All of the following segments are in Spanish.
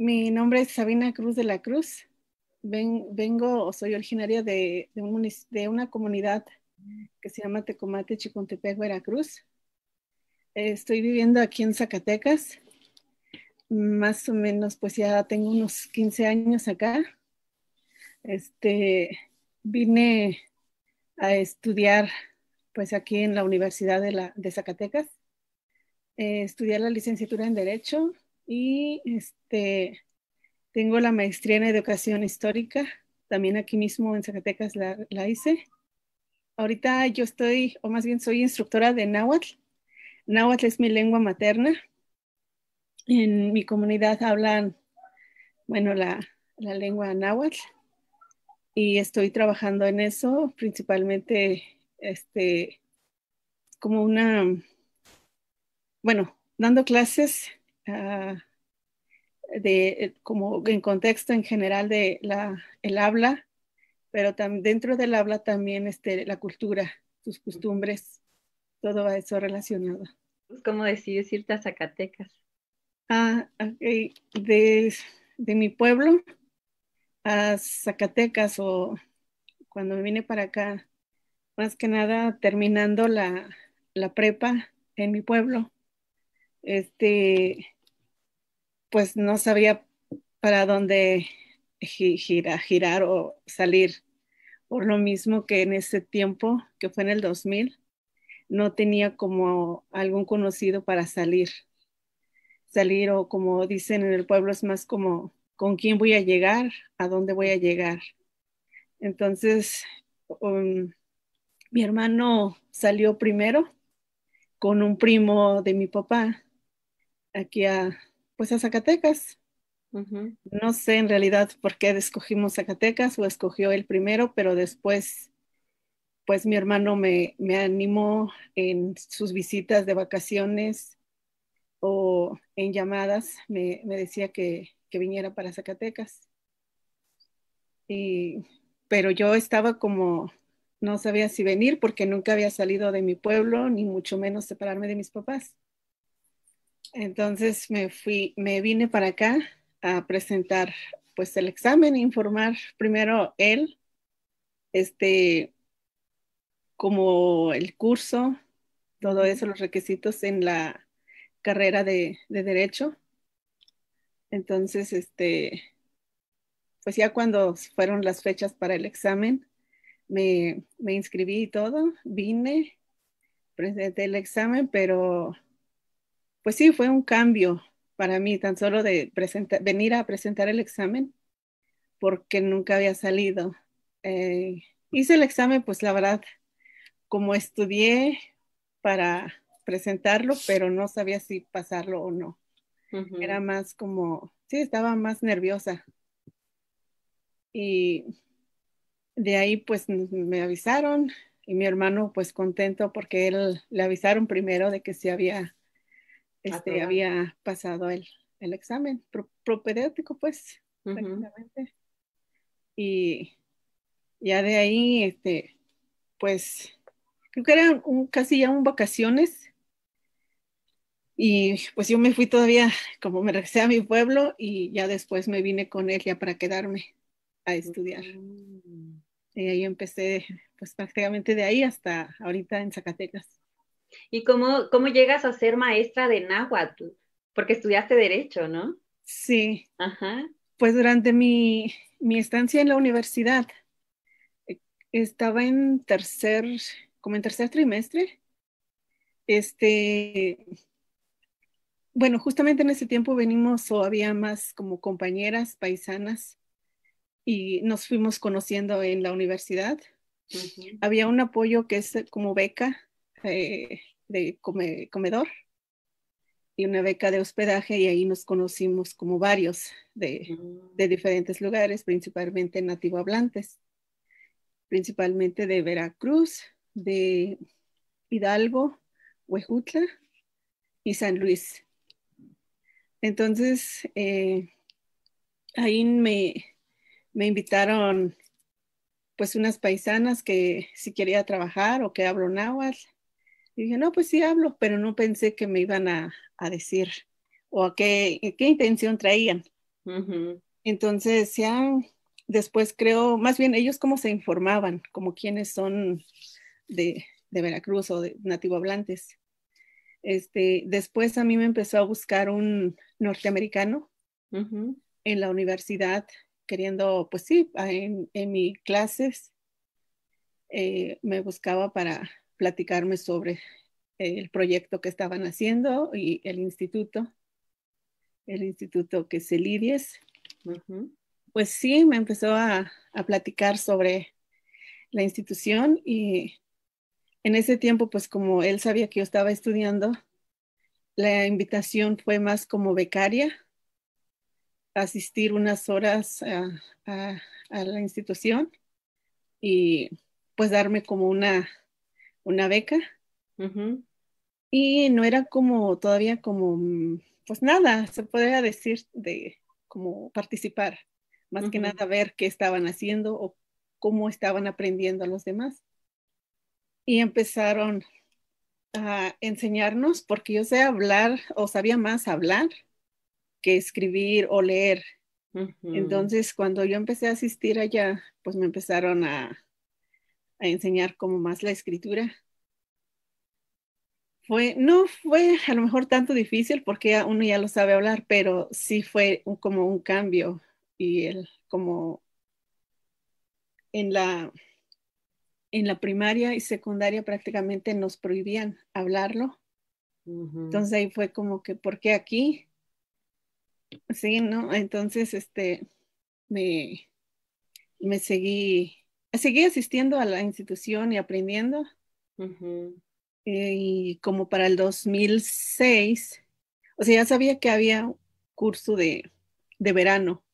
Mi nombre es Sabina Cruz de la Cruz. vengo o soy originaria de, una comunidad que se llama Tecomate, Chicontepec, Veracruz. estoy viviendo aquí en Zacatecas. Más o menos, pues ya tengo unos 15 años acá. Este, vine a estudiar pues aquí en la Universidad de, la, de Zacatecas. Eh, estudié la licenciatura en Derecho y este, tengo la maestría en Educación Histórica. También aquí mismo en Zacatecas la, la hice. Ahorita yo estoy, o más bien soy instructora de náhuatl. Náhuatl es mi lengua materna. En mi comunidad hablan, bueno, la, la lengua náhuatl y estoy trabajando en eso, principalmente este, como una, bueno, dando clases uh, de, como en contexto en general de la, el habla, pero también dentro del habla también este, la cultura, sus costumbres, todo eso relacionado. ¿Cómo decides irte a Zacatecas? Ah, de, de mi pueblo a Zacatecas o cuando me vine para acá más que nada terminando la, prepa en mi pueblo, este, pues no sabía para dónde girar, o salir. Por lo mismo que en ese tiempo, que fue en el 2000, no tenía como algún conocido para salir. Salir o como dicen en el pueblo es más como con quién voy a llegar, a dónde voy a llegar. Entonces, um, mi hermano salió primero con un primo de mi papá aquí a, pues a Zacatecas. No sé en realidad por qué escogimos Zacatecas o escogió él primero, pero después, pues mi hermano me, animó en sus visitas de vacaciones o en llamadas, me, decía que, que, viniera para Zacatecas. Y, pero yo estaba como no sabía si venir porque nunca había salido de mi pueblo, ni mucho menos separarme de mis papás. Entonces me fui, me vine para acá a presentar pues el examen, informar primero él, este, como el curso, todo eso, los requisitos en la carrera de, de derecho. Entonces, este, pues ya cuando fueron las fechas para el examen, me, inscribí y todo, vine, presenté el examen, pero pues sí, fue un cambio para mí tan solo de venir a presentar el examen porque nunca había salido. Eh, hice el examen, pues la verdad, como estudié para presentarlo, pero no sabía si pasarlo o no. Era más como, sí, estaba más nerviosa. Y de ahí pues me avisaron y mi hermano pues contento porque él le avisaron primero de que se había, este, había pasado el, el examen propedéutico pues prácticamente. Y ya de ahí, este, pues creo que eran un, casi ya un vacaciones y pues yo me fui todavía, como me regresé a mi pueblo y ya después me vine con él ya para quedarme a estudiar. Mm. Y ahí empecé, pues prácticamente de ahí hasta ahorita en Zacatecas. ¿Y cómo, cómo llegas a ser maestra de náhuatl? Porque estudiaste derecho, ¿no? Sí. Ajá. Pues durante mi, mi estancia en la universidad, eh, estaba en tercer, como en tercer trimestre. Este, bueno, justamente en ese tiempo venimos o había más como compañeras paisanas y nos fuimos conociendo en la universidad. Había un apoyo que es como beca eh, de comedor y una beca de hospedaje y ahí nos conocimos como varios de, mm. de diferentes lugares, principalmente nativo hablantes, principalmente de Veracruz, de Hidalgo, Huejutla y San Luis. Entonces, eh, ahí me, me invitaron pues unas paisanas que si quería trabajar o que hablo náhuatl. Y dije, no, pues sí hablo, pero no pensé que me iban a, decir o a qué, qué intención traían. Entonces, ya después creo, más bien ellos cómo se informaban, como quienes son de, Veracruz o de nativo hablantes. Este, después a mí me empezó a buscar un norteamericano en la universidad, queriendo, pues sí, en, en mis clases eh, me buscaba para platicarme sobre el proyecto que estaban haciendo y el instituto, el instituto que es el IDIES. Pues sí, me empezó a, a platicar sobre la institución y en ese tiempo, pues como él sabía que yo estaba estudiando, la invitación fue más como becaria, asistir unas horas a, la institución y pues darme como una, una beca. Y no era como todavía como, pues nada, se podría decir de como participar, más que nada ver qué estaban haciendo o cómo estaban aprendiendo a los demás. Y empezaron a enseñarnos, porque yo sé hablar o sabía más hablar que escribir o leer. Entonces, cuando yo empecé a asistir allá, pues me empezaron a, a enseñar como más la escritura. Fue, no fue a lo mejor tanto difícil porque uno ya lo sabe hablar, pero sí fue como un cambio y el como en la en la primaria y secundaria prácticamente nos prohibían hablarlo. Entonces ahí fue como que, ¿por qué aquí? Sí, ¿no? Entonces, este, me, me seguí, seguí asistiendo a la institución y aprendiendo. y como para el 2006, o sea, ya sabía que había curso de, de verano.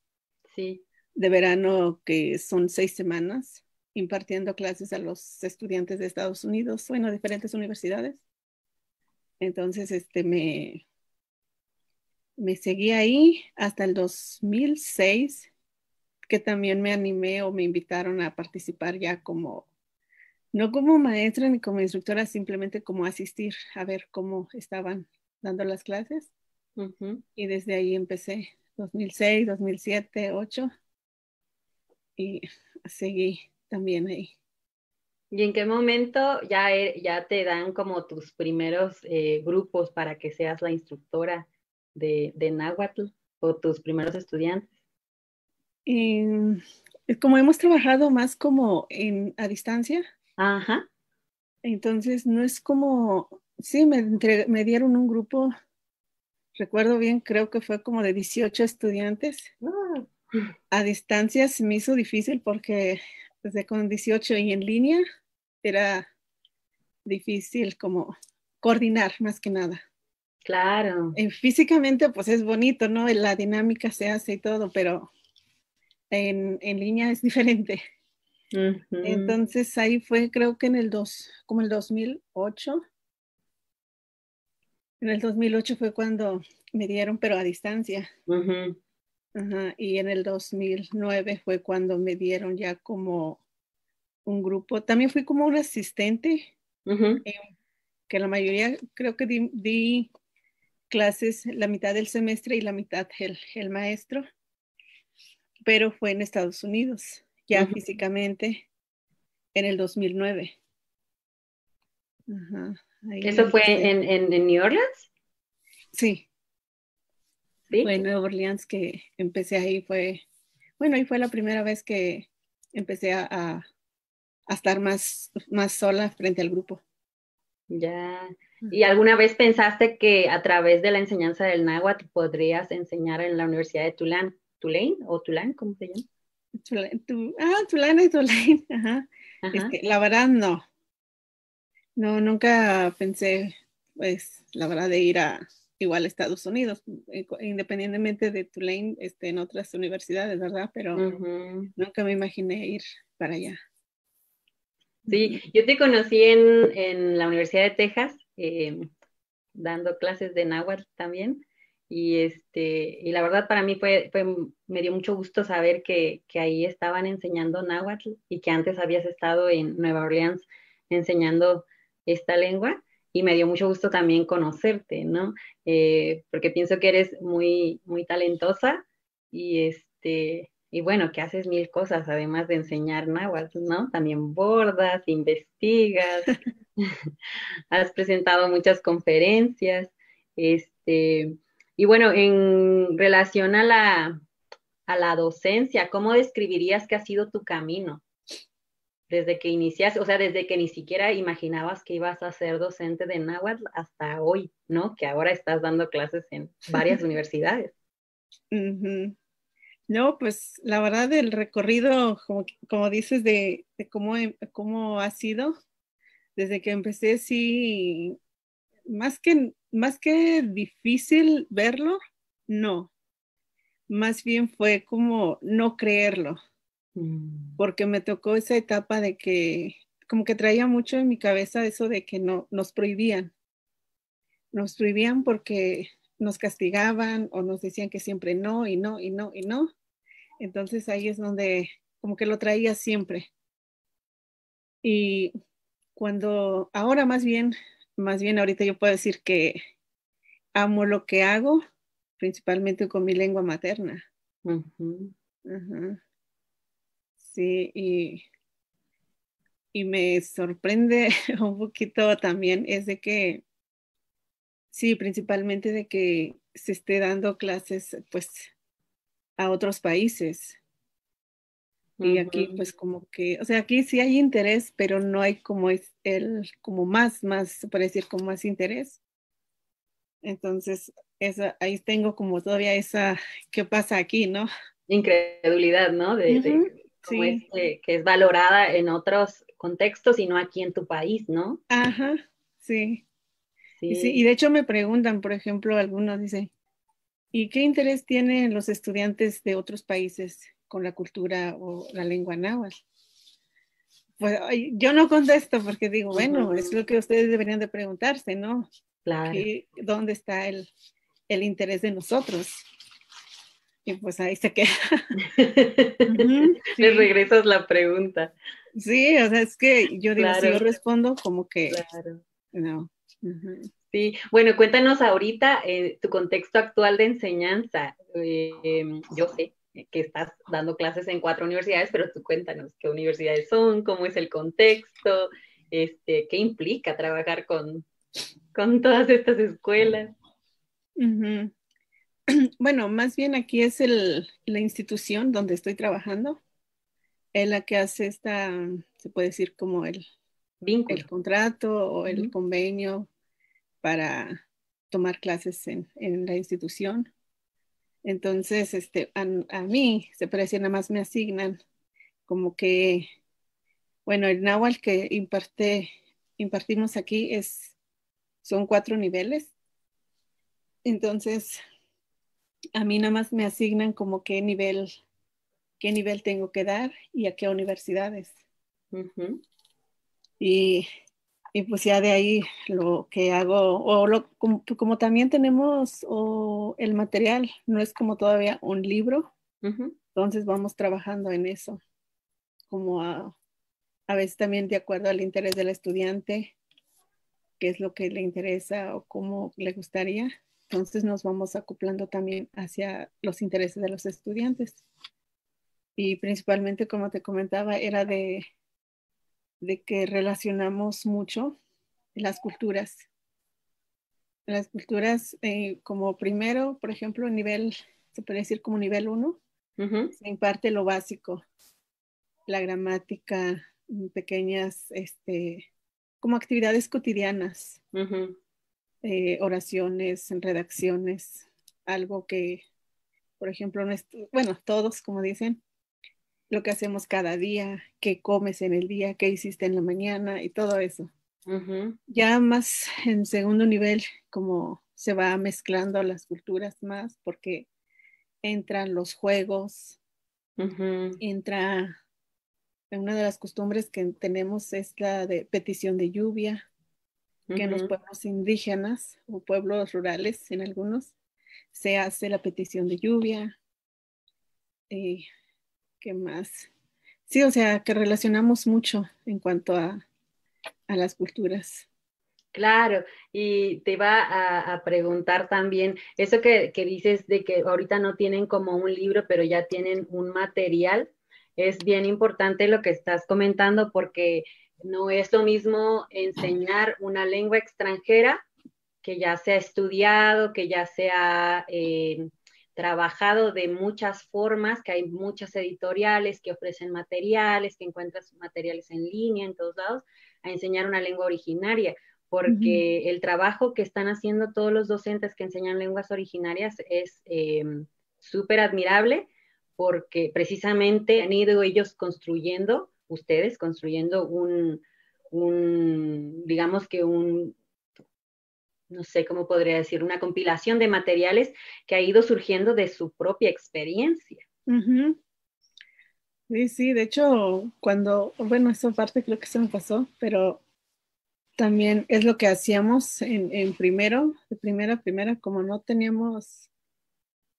Sí. De verano que son seis semanas impartiendo clases a los estudiantes de Estados Unidos, bueno, diferentes universidades. Entonces, este, me, me seguí ahí hasta el 2006, que también me animé o me invitaron a participar ya como, no como maestra ni como instructora, simplemente como asistir a ver cómo estaban dando las clases. Y desde ahí empecé, 2006, 2007, 2008, y seguí también ahí. ¿Y en qué momento ya, e, ya te dan como tus primeros eh, grupos para que seas la instructora de, de Nahuatl o tus primeros estudiantes? Como hemos trabajado más como en, a distancia. Ajá. Entonces no es como, sí, me, me dieron un grupo, recuerdo bien, creo que fue como de 18 estudiantes. Ah. A distancia se me hizo difícil porque desde con 18 y en línea era difícil como coordinar más que nada. Claro. físicamente pues es bonito, ¿no? La dinámica se hace y todo, pero en, línea es diferente. Entonces ahí fue creo que en el dos, como el 2008. En el 2008 fue cuando me dieron, pero a distancia. y en el 2009 fue cuando me dieron ya como un grupo. También fui como un asistente, eh, que la mayoría creo que di, clases la mitad del semestre y la mitad el, maestro, pero fue en Estados Unidos, ya físicamente, en el 2009. ¿Eso fue en, en, New Orleans? Sí. Fue en Nueva Orleans que empecé ahí, fue, bueno, ahí fue la primera vez que empecé a a estar más, más sola frente al grupo. Ya. ¿Y alguna vez pensaste que a través de la enseñanza del náhuatl podrías enseñar en la Universidad de Tulane? ¿Tulane o Tulane? ¿Cómo se llama? ah, Tulane y Tulane. Ajá. Este, la verdad, no. No, nunca pensé, pues, la verdad, de ir a igual a Estados Unidos, eh, independientemente de Tulane, este, en otras universidades, ¿verdad? Pero nunca me imaginé ir para allá. Sí, yo te conocí en, la Universidad de Texas, eh, dando clases de náhuatl también. Y, este, y la verdad para mí fue, me dio mucho gusto saber que, ahí estaban enseñando náhuatl y que antes habías estado en Nueva Orleans enseñando esta lengua. Y me dio mucho gusto también conocerte, ¿no? Eh, porque pienso que eres muy, muy talentosa y este, y bueno, que haces mil cosas además de enseñar náhuatl, ¿no? También bordas, investigas, has presentado muchas conferencias, este, y bueno, en relación a la, a la docencia, ¿cómo describirías que ha sido tu camino? Desde que iniciaste, o sea, desde que ni siquiera imaginabas que ibas a ser docente de náhuatl hasta hoy, ¿no? Que ahora estás dando clases en varias universidades. No, pues la verdad el recorrido, como, dices, de, cómo, cómo ha sido, desde que empecé, sí, más que, más que difícil verlo, no. Más bien fue como no creerlo, mm. porque me tocó esa etapa de que, como que traía mucho en mi cabeza eso de que no, nos prohibían. Nos prohibían porque nos castigaban o nos decían que siempre no y no y no y no. Entonces ahí es donde como que lo traía siempre. Y cuando ahora más bien, más bien ahorita yo puedo decir que amo lo que hago, principalmente con mi lengua materna. Sí, y, y me sorprende un poquito también es de que Sí, principalmente de que se esté dando clases pues a otros países. Y aquí pues como que, o sea, aquí sí hay interés, pero no hay como es el, como más, más, se puede decir como más interés. Entonces, esa, ahí tengo como todavía esa, ¿qué pasa aquí, no? Incredulidad, ¿no? De, sí. que, que es valorada en otros contextos y no aquí en tu país, ¿no? Ajá, sí. Y, de hecho me preguntan, por ejemplo, algunos dicen, ¿y qué interés tienen los estudiantes de otros países con la cultura o la lengua náhuatl? Pues yo no contesto porque digo, bueno, es lo que ustedes deberían de preguntarse, ¿no? Claro. ¿Dónde está el, interés de nosotros? Y pues ahí se queda. Les regresas la pregunta. Sí, o sea, es que yo digo, si yo respondo como que, claro. no, Sí, bueno, cuéntanos ahorita eh, tu contexto actual de enseñanza. Eh, yo sé que estás dando clases en cuatro universidades, pero tú cuéntanos qué universidades son, cómo es el contexto, este, qué implica trabajar con, con todas estas escuelas. Bueno, más bien aquí es el, la institución donde estoy trabajando, es la que hace esta, se puede decir como el, Vínculo. el contrato o el convenio para tomar clases en, la institución. Entonces, este, a, mí, se parece, nada más me asignan como que, bueno, el náhuatl que imparte, impartimos aquí es, son cuatro niveles. Entonces, a mí nada más me asignan como qué nivel, qué nivel tengo que dar y a qué universidades. Y y pues ya de ahí lo que hago, o lo, como, también tenemos el material, no es como todavía un libro, entonces vamos trabajando en eso, como a, a veces también de acuerdo al interés del estudiante, qué es lo que le interesa o cómo le gustaría. Entonces nos vamos acoplando también hacia los intereses de los estudiantes. Y principalmente, como te comentaba, era de de que relacionamos mucho las culturas. Las culturas eh, como primero, por ejemplo, nivel, se puede decir como nivel uno, se imparte lo básico, la gramática, mm, pequeñas, este, como actividades cotidianas, eh, oraciones, redacciones, algo que, por ejemplo, bueno, todos, como dicen, lo que hacemos cada día, qué comes en el día, qué hiciste en la mañana y todo eso. Ya más en segundo nivel, como se va mezclando las culturas más, porque entran los juegos, entra una de las costumbres que tenemos es la de petición de lluvia, que en los pueblos indígenas o pueblos rurales, en algunos, se hace la petición de lluvia. Eh, ¿Qué más? Sí, o sea, que relacionamos mucho en cuanto a, las culturas. Claro, y te iba a, preguntar también, eso que, que, dices de que ahorita no tienen como un libro, pero ya tienen un material, es bien importante lo que estás comentando porque no es lo mismo enseñar una lengua extranjera que ya se ha estudiado, que ya se ha eh, trabajado de muchas formas, que hay muchas editoriales que ofrecen materiales, que encuentras materiales en línea en todos lados, a enseñar una lengua originaria porque el trabajo que están haciendo todos los docentes que enseñan lenguas originarias es em, súper admirable porque precisamente han ido ellos construyendo, ustedes construyendo un, digamos que un, no sé cómo podría decir, una compilación de materiales que ha ido surgiendo de su propia experiencia. Sí, sí, de hecho, cuando, bueno, esa parte creo que se me pasó, pero también es lo que hacíamos en, primero, de primera primera, como no teníamos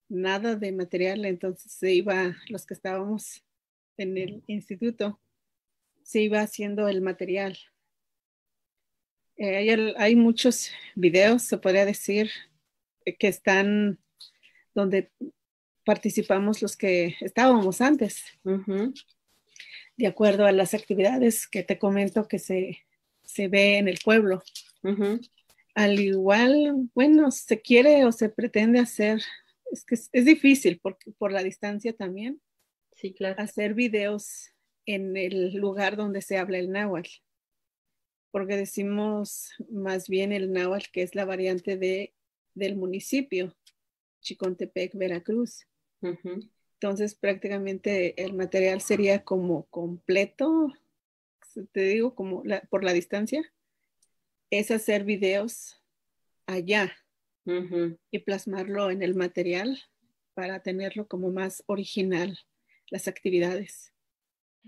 nada de material, entonces se iba, los que estábamos en el instituto, se iba haciendo el material. Eh, hay, muchos videos, se podría decir, eh, que están donde participamos los que estábamos antes, de acuerdo a las actividades que te comento que se se ve en el pueblo. Al igual, bueno, se quiere o se pretende hacer, es que es, difícil porque por la distancia también. Sí, claro. Hacer videos en el lugar donde se habla el náhuatl. Porque decimos más bien el náhuatl, que es la variante de, del municipio, Chicontepec, Veracruz. Entonces, prácticamente el material sería como completo, te digo, como por la distancia, es hacer videos allá y plasmarlo en el material para tenerlo como más original, las actividades.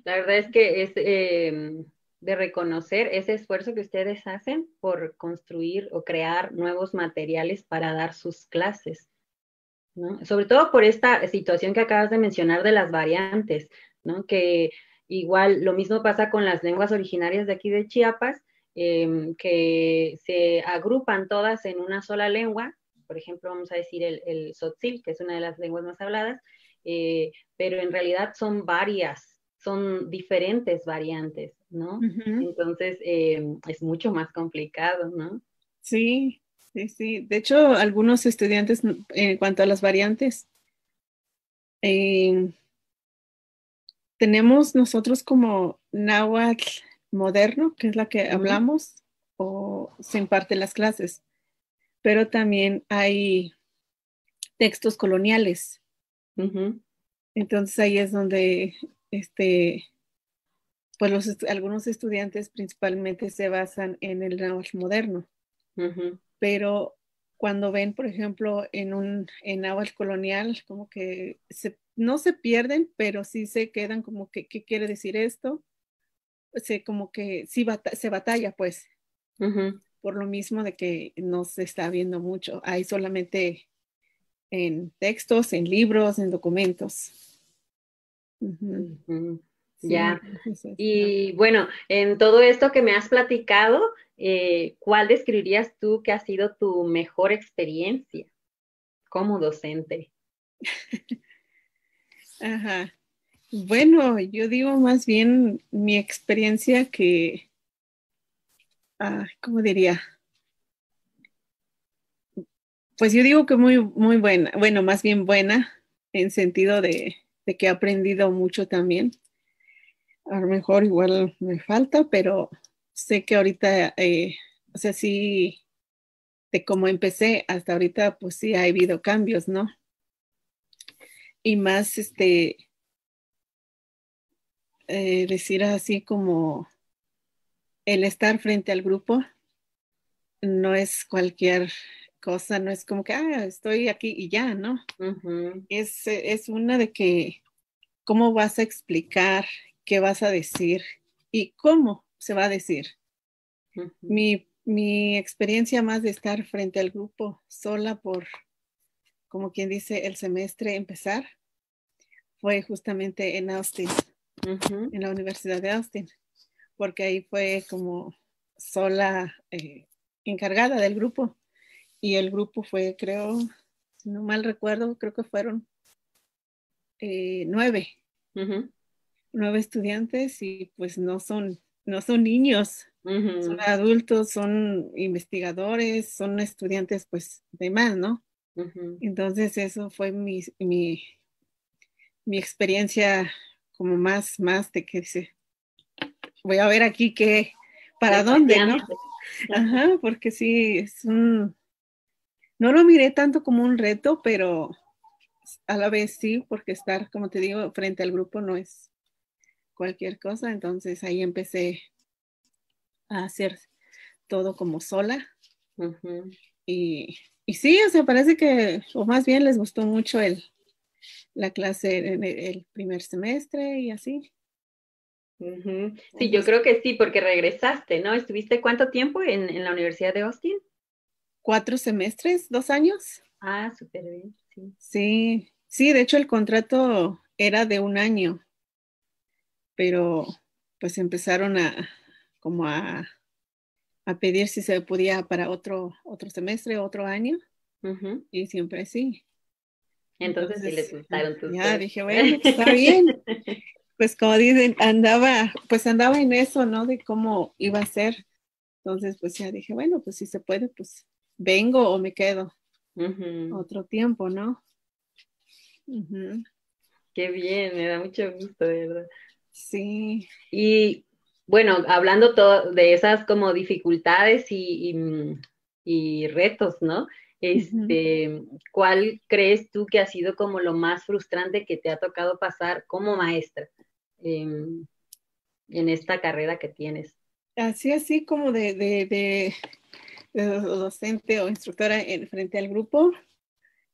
La verdad es que es em, de reconocer ese esfuerzo que ustedes hacen por construir o crear nuevos materiales para dar sus clases. Sobre todo por esta situación que acabas de mencionar de las variantes, ¿no? que Igual lo mismo pasa con las lenguas originarias de aquí de Chiapas, em, que se agrupan todas en una sola lengua. Por ejemplo, vamos a decir el, el Sotzil, que es una de las lenguas más habladas, eh, pero en realidad son varias, son diferentes variantes, ¿no? Entonces em, es mucho más complicado, ¿no? Sí, sí, sí. De hecho, algunos estudiantes, en cuanto a las variantes, eh, tenemos nosotros como náhuatl moderno, que es la que hablamos o se imparte las clases, pero también hay textos coloniales. Entonces ahí es donde este, pues los, algunos estudiantes principalmente se basan en el náhuatl moderno, pero cuando ven, por ejemplo, en un en náhuatl colonial, como que se no se pierden, pero sí se quedan como que, ¿qué quiere decir esto? O como que sí se batalla, pues, por lo mismo de que no se está viendo mucho. Hay solamente en textos, en libros, en documentos. Ya. y bueno, en todo esto que me has platicado, eh, ¿cuál describirías tú que ha sido tu mejor experiencia como docente? Ajá. Bueno, yo digo más bien mi experiencia que, ah, ¿cómo diría? Pues yo digo que muy, muy buena, bueno, más bien buena en sentido de, que he aprendido mucho también. A lo mejor igual me falta, pero sé que ahorita, eh, o sea, sí, de cómo empecé hasta ahorita, pues sí ha habido cambios, ¿no? y más este eh, decir así como el estar frente al grupo no es cualquier cosa, no es como que, ah, estoy aquí y ya, ¿no? es, es una de que, ¿cómo vas a explicar qué vas a decir y cómo se va a decir? mi, mi experiencia más de estar frente al grupo sola por como quien dice, el semestre empezar, fue justamente en Austin, en la Universidad de Austin, porque ahí fue como sola, eh, encargada del grupo y el grupo fue, creo, si no mal recuerdo, creo que fueron eh, nueve, nueve estudiantes y pues no son, no son niños, son adultos, son investigadores, son estudiantes pues de más, ¿no? Entonces eso fue mi, mi, mi, experiencia como más, más de que dice, voy a ver aquí qué, para dónde, ¿no? Ajá, porque sí, es un, no lo miré tanto como un reto, pero a la vez sí, porque estar, como te digo, frente al grupo no es cualquier cosa. Entonces ahí empecé a hacer todo como sola. y, y, sí, o sea, parece que, o más bien les gustó mucho el, la clase en el, primer semestre y así. Sí, yo creo que sí, porque regresaste, ¿no? ¿Estuviste cuánto tiempo en, en la Universidad de Austin? Cuatro semestres, dos años. Ah, súper bien, sí. Sí, sí, de hecho el contrato era de un año, pero pues empezaron a como a, a pedir si se podía para otro, otro semestre, otro año, y siempre sí. Entonces, sí les gustaron tus Ya dije, bueno, pues, está bien. pues como dicen, andaba, pues andaba en eso, ¿no? De cómo iba a ser. Entonces, pues ya dije, bueno, pues si se puede, pues vengo o me quedo otro tiempo, ¿no? Qué bien, me da mucho gusto, de verdad. Sí. Y bueno, hablando todo de esas como dificultades y, retos, ¿no? Este, ¿cuál crees tú que ha sido como lo más frustrante que te ha tocado pasar como maestra en esta carrera que tienes? Así, así como de, de docente o instructora en, frente al grupo,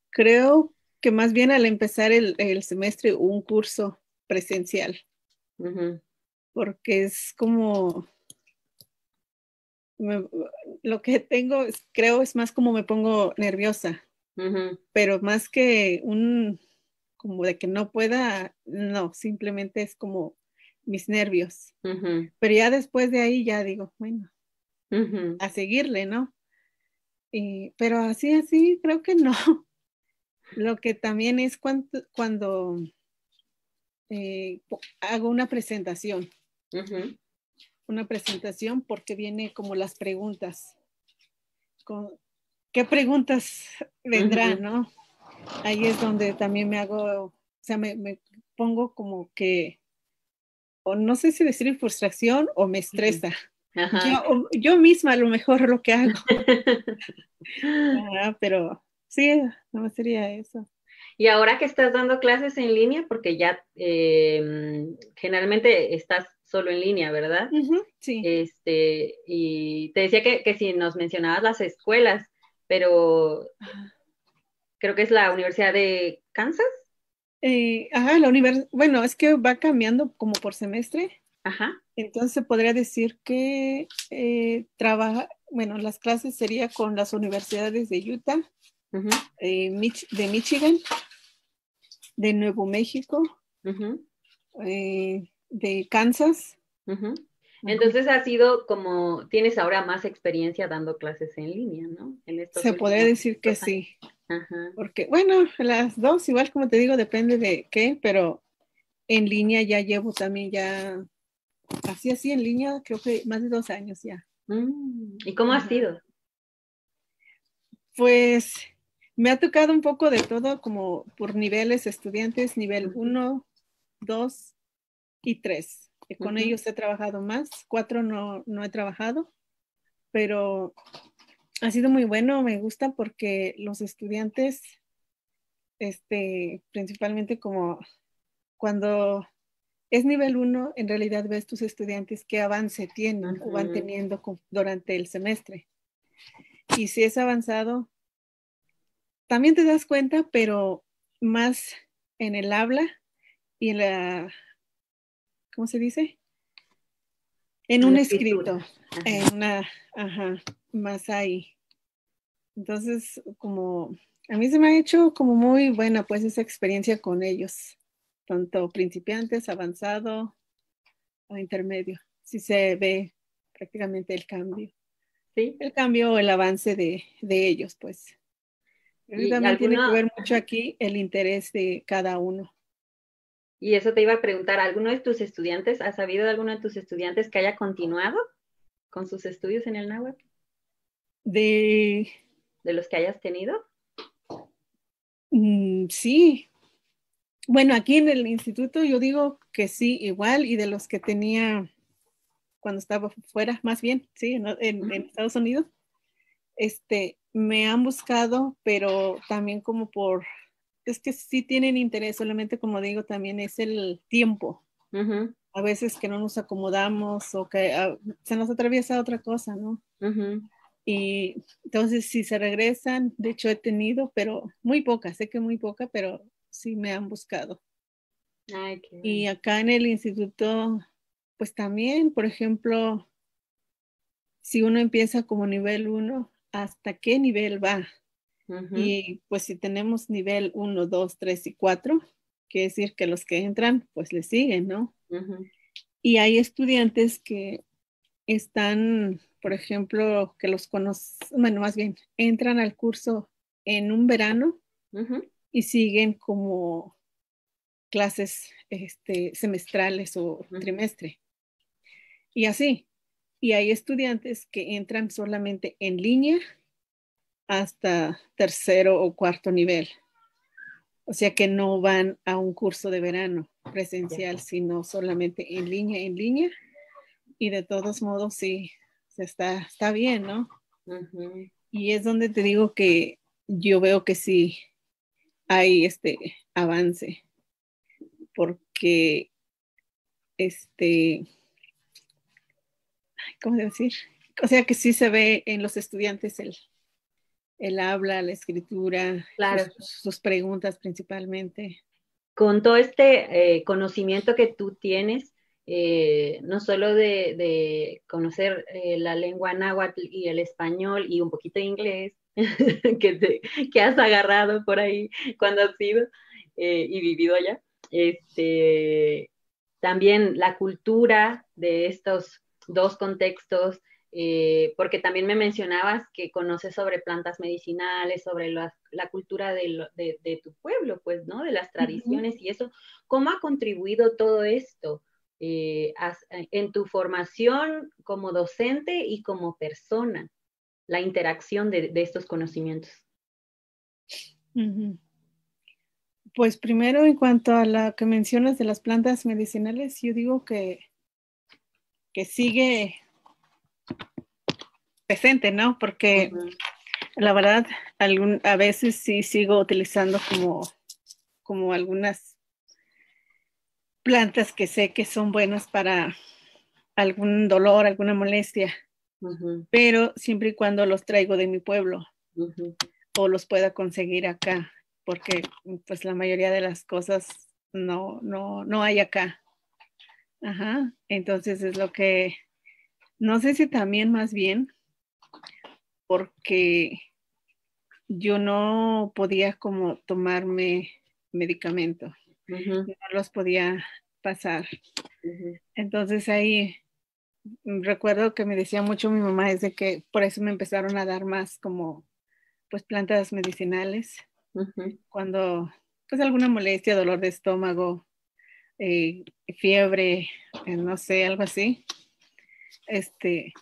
creo que más bien al empezar el, semestre un curso presencial, porque es como, lo que tengo, creo es más como me pongo nerviosa, pero más que un, como de que no pueda, no, simplemente es como mis nervios. Pero ya después de ahí ya digo, bueno, a seguirle, ¿no? pero así, así, creo que no. Lo que también es cuando, cuando eh, hago una presentación. Una presentación porque viene como las preguntas. ¿Qué preguntas vendrán, no? Ahí es donde también me hago, o sea, me, me pongo como que, o no sé si decir frustración o me estresa. Yo, yo, misma a lo mejor lo que hago. pero sí, no sería eso. Y ahora que estás dando clases en línea, porque ya em, generalmente estás solo en línea, ¿verdad? sí. Este, y te decía que, que, si nos mencionabas las escuelas, pero creo que es la Universidad de Kansas. Eh, ajá, la universidad, bueno, es que va cambiando como por semestre. Ajá. Entonces podría decir que eh, trabaja, bueno, las clases sería con las universidades de Utah, eh, de Michigan, de Nuevo México, eh, de Kansas. Entonces ha sido como, tienes ahora más experiencia dando clases en línea, ¿no? Se podría decir que sí. Porque, bueno, las dos, igual como te digo, depende de qué, pero en línea ya llevo también ya así, así en línea, creo que más de dos años ya. Mm, ¿Y cómo ha sido? Pues me ha tocado un poco de todo, como por niveles estudiantes, nivel 1, 2 y 3. Con ellos he trabajado más, cuatro no, no he trabajado, pero ha sido muy bueno, me gusta porque los estudiantes, este, principalmente como cuando es nivel 1, en realidad ves tus estudiantes qué avance tienen o van teniendo durante el semestre. Y si es avanzado, también te das cuenta, pero más en el habla y en la, ¿cómo se dice? En un escrito, en una, ajá, más ahí. Entonces, como a mí se me ha hecho como muy buena pues esa experiencia con ellos tanto principiantes, avanzado o intermedio. Si se ve prácticamente el cambio. ¿Sí? el cambio, el avance de, ellos, pues. también tiene que ver mucho aquí el interés de cada uno. Y eso te iba a preguntar, ¿alguno de tus estudiantes, has sabido de alguno de tus estudiantes que haya continuado con sus estudios en el náhuatl? De... ¿De los que hayas tenido? Mm, sí. Bueno, aquí en el instituto yo digo que sí, igual, y de los que tenía cuando estaba fuera, más bien, sí, en, Estados Unidos, este, me han buscado, pero también como por, es que sí tienen interés, solamente como digo, también es el tiempo. A veces que no nos acomodamos o que ah, se nos atraviesa otra cosa, ¿no? Y entonces si se regresan, de hecho he tenido, pero muy pocas, sé que muy poca, pero sí me han buscado. y acá en el instituto pues también, por ejemplo, si uno empieza como nivel 1, ¿hasta qué nivel va? Y pues si tenemos nivel 1, 2, 3 y 4, quiere decir que los que entran, pues le siguen, ¿no? Y hay estudiantes que están, por ejemplo, que los conocen, bueno, más bien, entran al curso en un verano y siguen como clases este, semestrales o trimestre. Y así. Y hay estudiantes que entran solamente en línea hasta tercero o cuarto nivel. O sea que no van a un curso de verano presencial, sino solamente en línea, en línea. Y de todos modos, sí, se está, está bien, ¿no? Y es donde te digo que yo veo que sí hay este avance, porque este, ¿cómo decir? O sea que sí se ve en los estudiantes el, el habla, la escritura, sus, preguntas principalmente. Con todo este eh, conocimiento que tú tienes, eh, no solo de, conocer eh, la lengua náhuatl y el español y un poquito de inglés que, que has agarrado por ahí cuando has ido y vivido allá, este, también la cultura de estos dos contextos, eh, porque también me mencionabas que conoces sobre plantas medicinales, sobre la, cultura de, tu pueblo, pues, ¿no? De las tradiciones y eso. ¿Cómo ha contribuido todo esto eh, en tu formación como docente y como persona, la interacción de, estos conocimientos? Pues primero, en cuanto a lo que mencionas de las plantas medicinales, yo digo que que sigue presente, ¿no? Porque la verdad, a veces sí sigo utilizando como, como algunas plantas que sé que son buenas para algún dolor, alguna molestia, pero siempre y cuando los traigo de mi pueblo. O los pueda conseguir acá, porque pues la mayoría de las cosas no, no, no hay acá. Ajá, entonces es lo que, no sé si también más bien, porque yo no podía como tomarme medicamento, no los podía pasar. Entonces ahí recuerdo que me decía mucho mi mamá es de que por eso me empezaron a dar más como pues plantas medicinales cuando pues alguna molestia, dolor de estómago, eh, fiebre, eh, no sé, algo así. Este,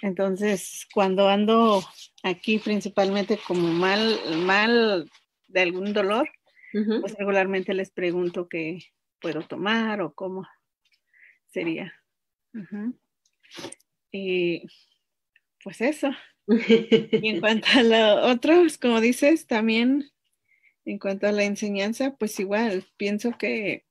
entonces, cuando ando aquí principalmente como mal, mal de algún dolor, pues regularmente les pregunto qué puedo tomar o cómo sería. Y pues eso. y en cuanto a lo otro, como dices, también en cuanto a la enseñanza, pues igual, pienso que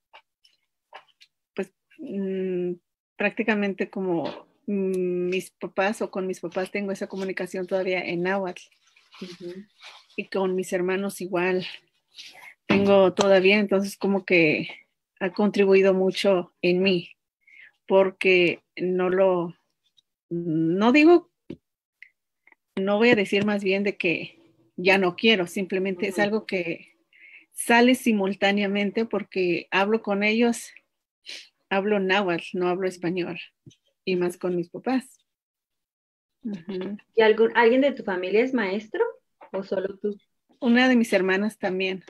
Mm, prácticamente como mm, mis papás o con mis papás tengo esa comunicación todavía en náhuatl. Y con mis hermanos igual tengo todavía, entonces como que ha contribuido mucho en mí, porque no lo, no digo, no voy a decir más bien de que ya no quiero, simplemente es algo que sale simultáneamente porque hablo con ellos hablo náhuatl, no hablo español, y más con mis papás. ¿Y algún, alguien de tu familia es maestro o solo tú? Una de mis hermanas también.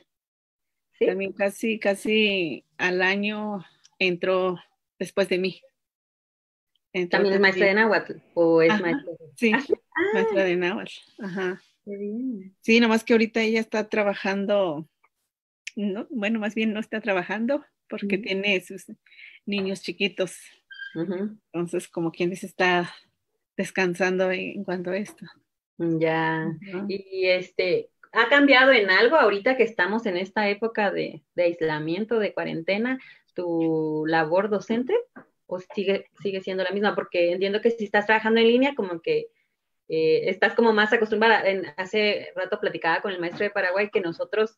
¿Sí? También casi, casi al año entró después de mí. ¿También es maestra de náhuatl o es maestra? Sí, ah, maestra de náhuatl. Ajá. Sí, nomás que ahorita ella está trabajando, no, bueno, más bien no está trabajando porque tiene sus niños chiquitos. Entonces, como quien dice, está descansando en cuanto a esto. Ya. Y este, ¿ha cambiado en algo ahorita que estamos en esta época de, de aislamiento, de cuarentena, tu labor docente? ¿O sigue, sigue siendo la misma? Porque entiendo que si estás trabajando en línea, como que eh, estás como más acostumbrada. Hace rato platicaba con el maestro de Paraguay que nosotros,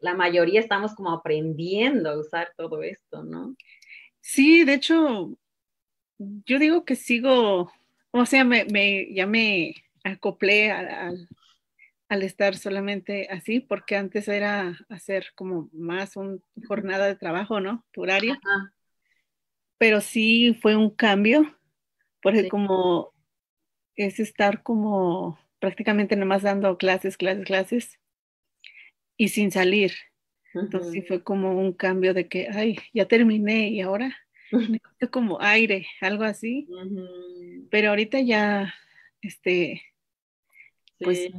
la mayoría, estamos como aprendiendo a usar todo esto, ¿no? Sí, de hecho, yo digo que sigo, o sea, me, ya me acoplé al estar solamente así, porque antes era hacer como más una jornada de trabajo, ¿no? Tu horario. Pero sí fue un cambio, porque como es estar como prácticamente nomás dando clases, clases, clases y sin salir. Entonces sí fue como un cambio de que, ay, ya terminé y ahora necesito como aire, algo así. Pero ahorita ya, este, pues,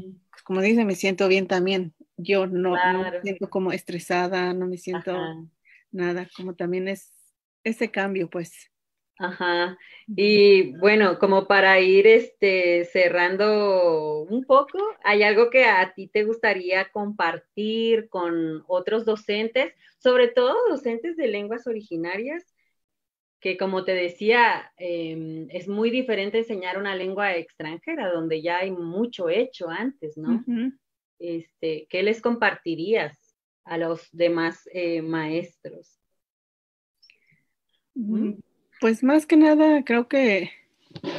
como dice, me siento bien también. Yo no, me siento como estresada, no me siento nada, como también es ese cambio, pues. Ajá. Y bueno, como para ir este, cerrando un poco, ¿hay algo que a ti te gustaría compartir con otros docentes, sobre todo docentes de lenguas originarias? Que como te decía, em, es muy diferente enseñar una lengua extranjera, donde ya hay mucho hecho antes, ¿no? este, ¿Qué les compartirías a los demás eh, maestros? Pues más que nada creo que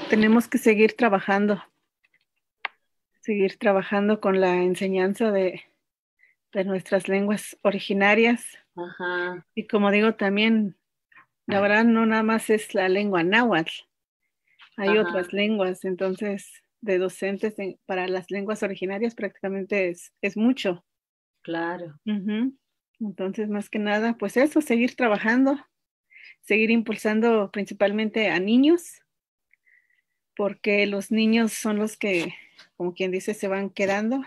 tenemos que seguir trabajando, seguir trabajando con la enseñanza de, nuestras lenguas originarias. Y como digo, también, la verdad, no nada más es la lengua náhuatl, hay otras lenguas, entonces de docentes para las lenguas originarias prácticamente es, es mucho. Claro. Entonces, más que nada, pues eso, seguir trabajando seguir impulsando principalmente a niños, porque los niños son los que, como quien dice, se van quedando.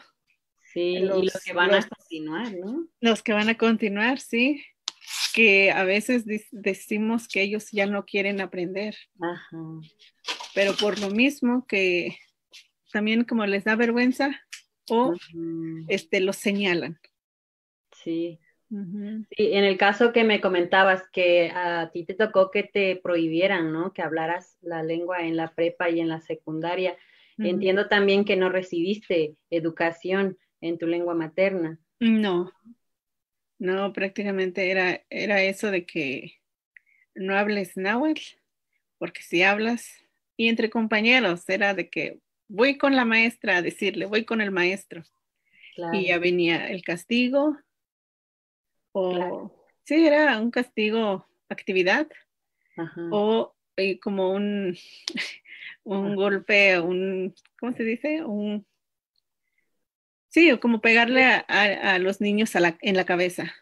Sí, los, y los que van a continuar, ¿no? Los que van a continuar, sí, que a veces decimos que ellos ya no quieren aprender. Ajá. Pero por lo mismo que también como les da vergüenza o este los señalan. Sí. Sí, en el caso que me comentabas que a ti te tocó que te prohibieran, ¿no? Que hablaras la lengua en la prepa y en la secundaria. Entiendo también que no recibiste educación en tu lengua materna. No, no, prácticamente era, era eso de que no hables náhuatl, porque si hablas, y entre compañeros era de que voy con la maestra a decirle, voy con el maestro. Y ya venía el castigo, o sí, era un castigo, actividad, o eh, como un, un golpe, un, ¿cómo se dice? Un, sí, como pegarle a, los niños a la, en la cabeza.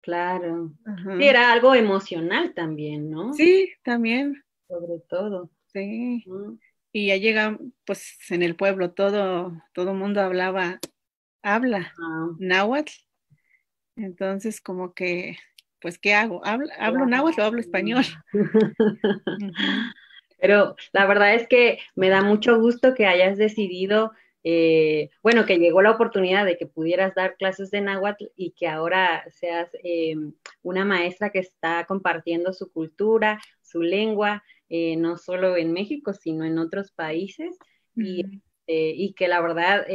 Claro. Sí, era algo emocional también, ¿no? Sí, también. Sobre todo. Sí. Y ya llega, pues en el pueblo todo, todo mundo hablaba, habla náhuatl entonces, como que, pues, ¿qué hago? ¿Hablo, hablo náhuatl o hablo español? Pero la verdad es que me da mucho gusto que hayas decidido, eh, bueno, que llegó la oportunidad de que pudieras dar clases de náhuatl y que ahora seas eh, una maestra que está compartiendo su cultura, su lengua, eh, no solo en México, sino en otros países. y, y, que la verdad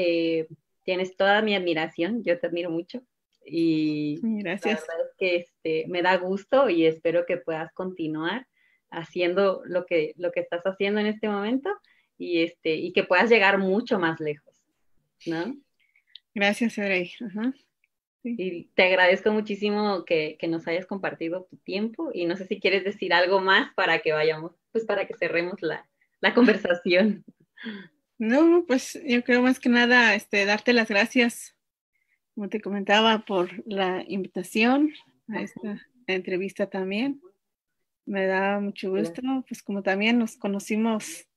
tienes toda mi admiración, yo te admiro mucho. Y Gracias. la verdad es que este, me da gusto y espero que puedas continuar haciendo lo que, lo que estás haciendo en este momento y, este, y que puedas llegar mucho más lejos, ¿no? Gracias, Erey. Y te agradezco muchísimo que, que, nos hayas compartido tu tiempo y no sé si quieres decir algo más para que vayamos, pues para que cerremos la, la conversación. No, pues yo creo más que nada este, darte las gracias, como te comentaba, por la invitación a esta entrevista también. Me da mucho gusto, pues como también nos conocimos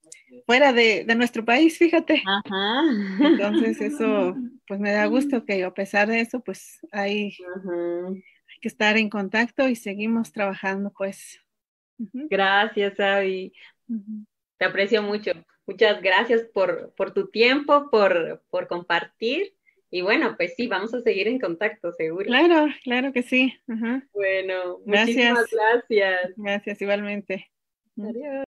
fuera de, nuestro país, fíjate. Ajá. Entonces eso, pues me da gusto que a pesar de eso, pues hay, hay que estar en contacto y seguimos trabajando, pues. Gracias, Abby. Te aprecio mucho. Muchas gracias por, por tu tiempo, por, por compartir. Y bueno, pues sí, vamos a seguir en contacto, seguro. Claro, claro que sí. Bueno, muchísimas gracias. Gracias, igualmente. Adiós.